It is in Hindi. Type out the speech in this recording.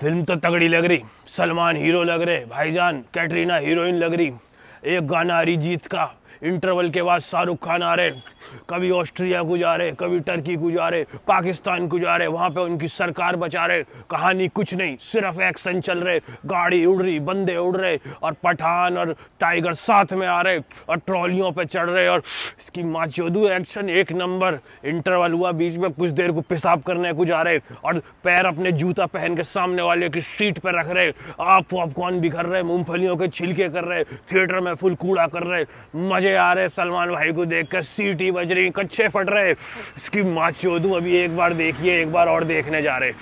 फ़िल्म तो तगड़ी लग रही। सलमान हीरो लग रहे, भाईजान, कैटरीना हीरोइन लग रही। एक गाना अरिजीत का इंटरवल के बाद शाहरुख खान आ रहे, कभी ऑस्ट्रिया को जा रहे कभी टर्की को जा रहे पाकिस्तान को जा रहे वहाँ पे उनकी सरकार बचा रहे। कहानी कुछ नहीं, सिर्फ़ एक्शन चल रहे, गाड़ी उड़ रही, बंदे उड़ रहे, और पठान और टाइगर साथ में आ रहे, और ट्रॉलियों पे चढ़ रहे, और इसकी माँ चौदू एक्शन एक नंबर। इंटरवल हुआ, बीच में कुछ देर को पेशाब करने को जा रहे, और पैर अपने जूता पहन के सामने वाले की सीट पर रख रहे। आप पॉपकॉर्न भी कर रहे, मूंगफलियों के छिलके कर रहे थिएटर में फुल कूड़ा कर रहे मज़े आ रहे सलमान भाई को देखकर सीटी बज रही कच्चे फट रहे इसकी माँ चोदू अभी एक बार देखिए, एक बार और देखने जा रहे